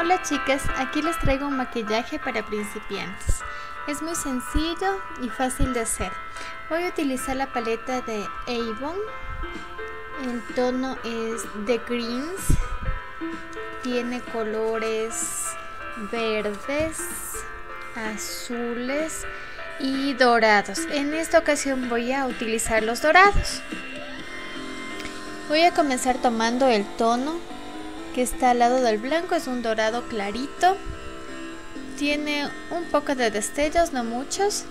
Hola chicas, aquí les traigo un maquillaje para principiantes. Es muy sencillo y fácil de hacer. Voy a utilizar la paleta de Avon. El tono es The Greens. Tiene colores verdes, azules y dorados. En esta ocasión voy a utilizar los dorados. Voy a comenzar tomando el tono que está al lado del blanco, es un dorado clarito. Tiene un poco de destellos, no muchos.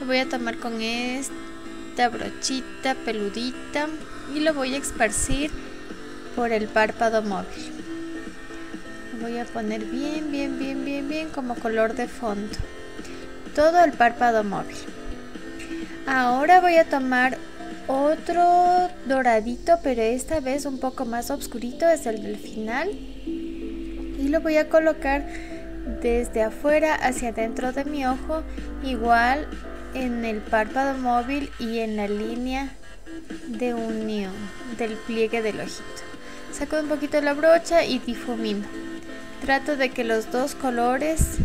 Lo voy a tomar con esta brochita peludita y lo voy a esparcir por el párpado móvil. Voy a poner bien, bien, bien, bien, bien como color de fondo. Todo el párpado móvil. Ahora voy a tomar otro doradito, pero esta vez un poco más oscurito, es el del final. Y lo voy a colocar desde afuera hacia adentro de mi ojo, igual en el párpado móvil y en la línea de unión del pliegue del ojito. Saco un poquito la brocha y difumino. Trato de que los dos colores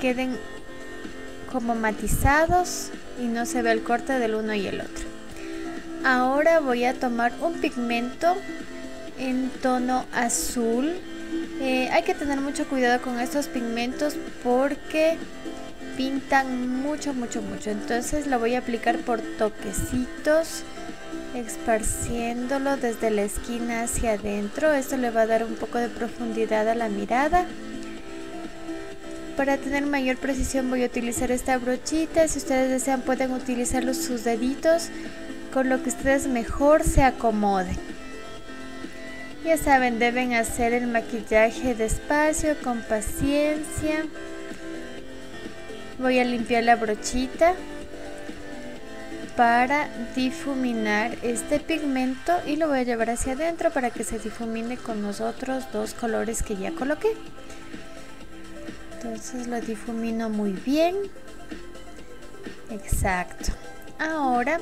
queden como matizados y no se ve el corte del uno y el otro. Ahora voy a tomar un pigmento en tono azul. Eh, hay que tener mucho cuidado con estos pigmentos porque pintan mucho, mucho, mucho. Entonces lo voy a aplicar por toquecitos, esparciéndolo desde la esquina hacia adentro. Esto le va a dar un poco de profundidad a la mirada. Para tener mayor precisión voy a utilizar esta brochita. Si ustedes desean pueden utilizar sus deditos con lo que ustedes mejor se acomoden. Ya saben, deben hacer el maquillaje despacio, con paciencia. Voy a limpiar la brochita para difuminar este pigmento y lo voy a llevar hacia adentro para que se difumine con los otros dos colores que ya coloqué. Entonces lo difumino muy bien. Exacto. Ahora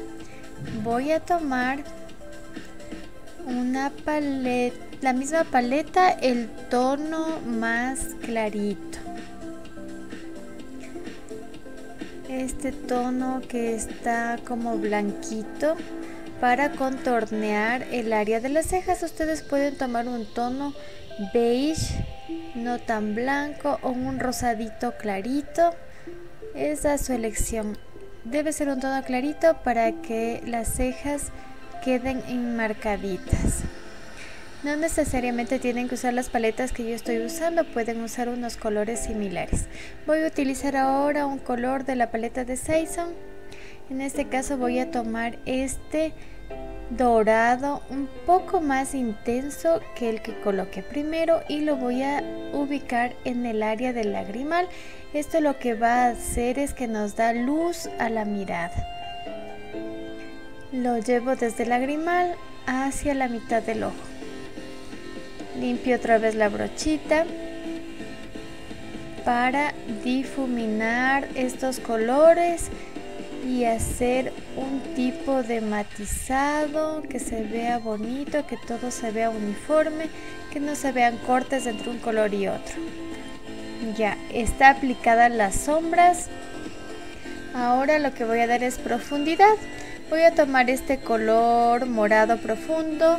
voy a tomar una paleta, la misma paleta, el tono más clarito. Este tono que está como blanquito para contornear el área de las cejas. Ustedes pueden tomar un tono beige, no tan blanco o un rosadito clarito. Esa es su elección. Debe ser un tono clarito para que las cejas queden enmarcaditas. No necesariamente tienen que usar las paletas que yo estoy usando, pueden usar unos colores similares. Voy a utilizar ahora un color de la paleta de Saison. En este caso voy a tomar este dorado un poco más intenso que el que coloqué primero y lo voy a ubicar en el área del lagrimal esto lo que va a hacer es que nos da luz a la mirada lo llevo desde el lagrimal hacia la mitad del ojo limpio otra vez la brochita para difuminar estos colores y hacer un tipo de matizado que se vea bonito, que todo se vea uniforme, que no se vean cortes entre un color y otro. Ya está aplicada las sombras. Ahora lo que voy a dar es profundidad. Voy a tomar este color morado profundo.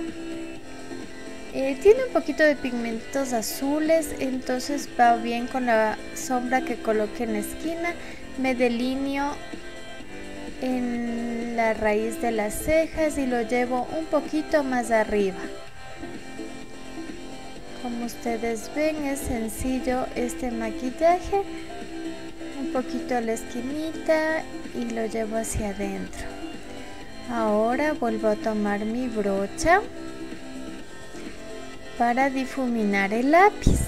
Eh, tiene un poquito de pigmentos azules, entonces va bien con la sombra que coloqué en la esquina. Me delineo en la raíz de las cejas y lo llevo un poquito más arriba. Ustedes ven es sencillo este maquillaje. Un poquito a la esquinita y lo llevo hacia adentro. Ahora vuelvo a tomar mi brocha para difuminar el lápiz.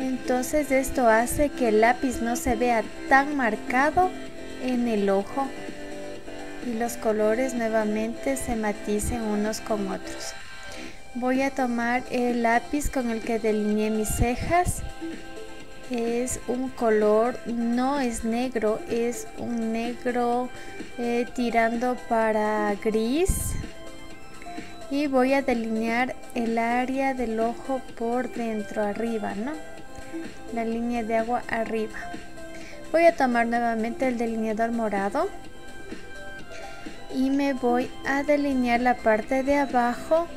Entonces esto hace que el lápiz no se vea tan marcado en el ojo y los colores nuevamente se maticen unos con otros. Voy a tomar el lápiz con el que delineé mis cejas. Es un color, no es negro, es un negro eh, tirando para gris. y voy a delinear el área del ojo por dentro arriba no la línea de agua arriba voy a tomar nuevamente el delineador morado y me voy a delinear la parte de abajo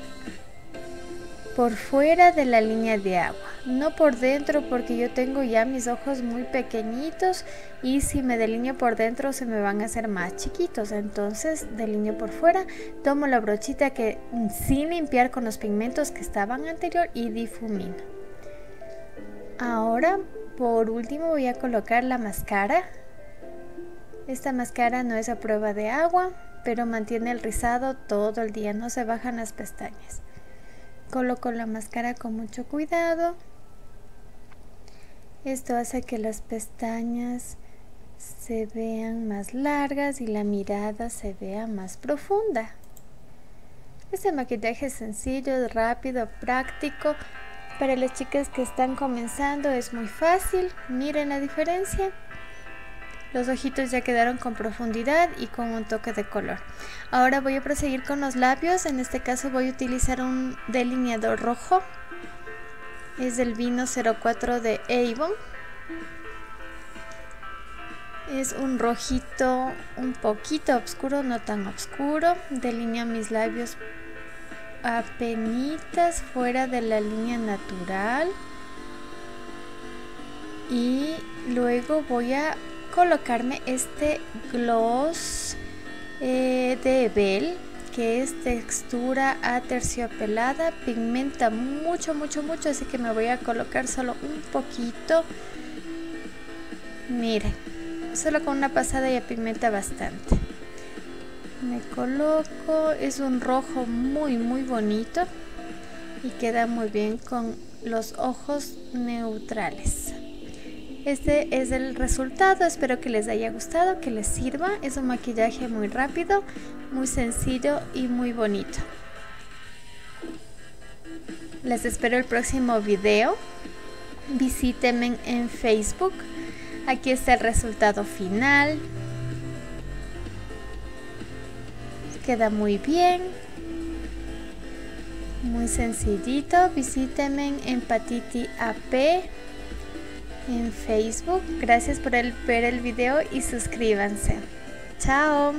por fuera de la línea de agua no por dentro porque yo tengo ya mis ojos muy pequeñitos y si me delineo por dentro se me van a hacer más chiquitos. Entonces delineo por fuera tomo la brochita que sin limpiar con los pigmentos que estaban anterior y difumino. Ahora por último voy a colocar la máscara. Esta máscara no es a prueba de agua pero mantiene el rizado todo el día no se bajan las pestañas coloco la máscara con mucho cuidado esto hace que las pestañas se vean más largas y la mirada se vea más profunda. Este maquillaje es sencillo, rápido, práctico. Para las chicas que están comenzando es muy fácil. Miren la diferencia. Los ojitos ya quedaron con profundidad y con un toque de color. Ahora voy a proseguir con los labios. En este caso voy a utilizar un delineador rojo es del vino 04 de Avon es un rojito un poquito oscuro no tan oscuro delinea mis labios apenitas fuera de la línea natural y luego voy a colocarme este gloss eh, de Bell que es textura aterciopelada, pigmenta mucho, mucho, mucho, así que me voy a colocar solo un poquito. Miren, solo con una pasada ya pigmenta bastante. Me coloco, es un rojo muy, muy bonito y queda muy bien con los ojos neutrales. Este es el resultado, espero que les haya gustado, que les sirva. Es un maquillaje muy rápido, muy sencillo y muy bonito. Les espero el próximo video. Visítenme en Facebook. Aquí está el resultado final. Queda muy bien. Muy sencillito. Visítenme en Patiti AP en Facebook. Gracias por ver el video y suscríbanse. Chao.